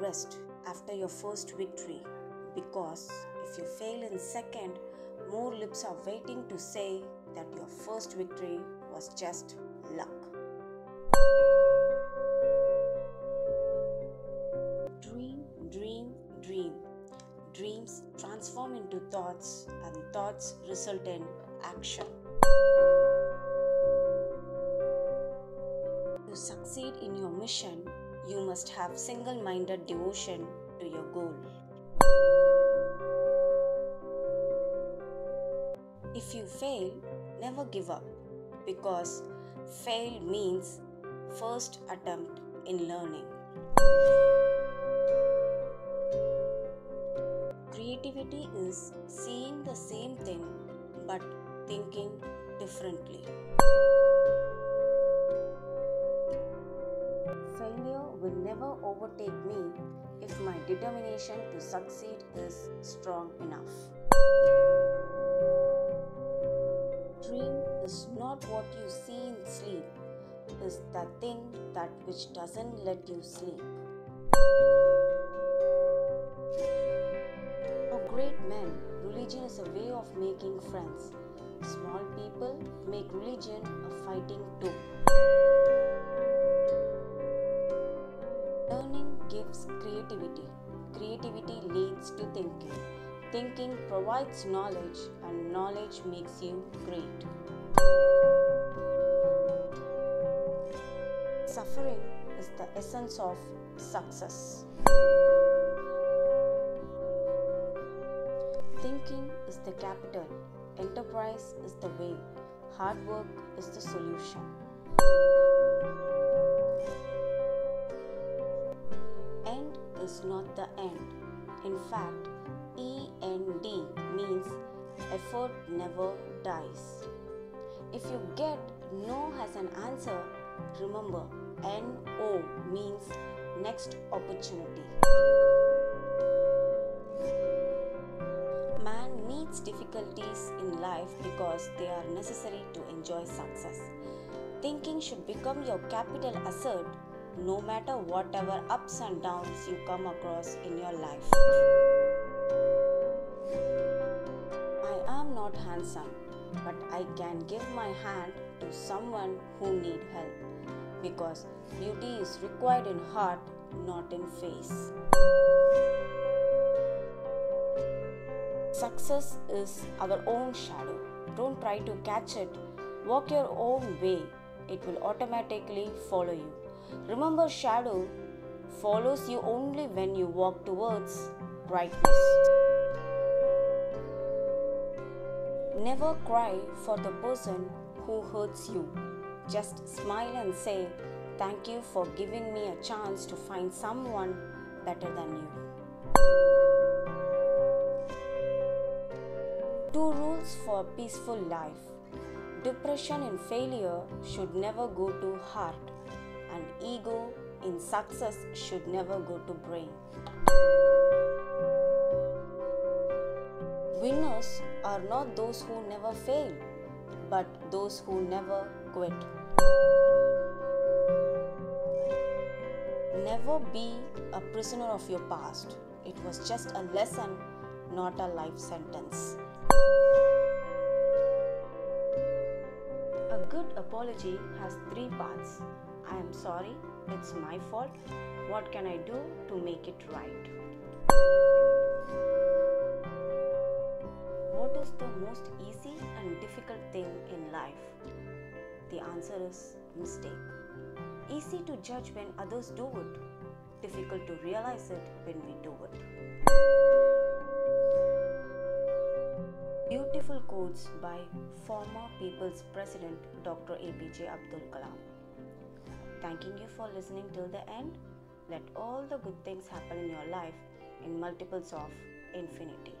rest after your first victory because if you fail in second, more lips are waiting to say that your first victory was just luck. Dream, dream, dream. Dreams transform into thoughts, and thoughts result in action. Must have single minded devotion to your goal. If you fail, never give up because fail means first attempt in learning. Creativity is seeing the same thing but thinking differently. Failure will never overtake me if my determination to succeed is strong enough. Dream is not what you see in sleep, is the thing that which doesn't let you sleep. For great men, religion is a way of making friends. Small people make religion a fighting tool. Gives creativity. Creativity leads to thinking. Thinking provides knowledge, and knowledge makes you great. Suffering is the essence of success. Thinking is the capital, enterprise is the way, hard work is the solution. Is not the end. In fact, END means effort never dies. If you get no as an answer, remember NO means next opportunity. Man needs difficulties in life because they are necessary to enjoy success. Thinking should become your capital asset no matter whatever ups and downs you come across in your life. I am not handsome, but I can give my hand to someone who need help because beauty is required in heart, not in face. Success is our own shadow. Don't try to catch it. Walk your own way. It will automatically follow you. Remember, shadow follows you only when you walk towards brightness. Never cry for the person who hurts you. Just smile and say, Thank you for giving me a chance to find someone better than you. Two rules for a peaceful life depression and failure should never go to heart, and ego in success should never go to brain. Winners are not those who never fail, but those who never quit. Never be a prisoner of your past. It was just a lesson, not a life sentence. A good apology has three parts. I am sorry, it's my fault. What can I do to make it right? What is the most easy and difficult thing in life? The answer is mistake. Easy to judge when others do it, difficult to realize it when we do it. Beautiful quotes by former People's President Dr. APJ Abdul Kalam. Thanking you for listening till the end. Let all the good things happen in your life in multiples of infinity.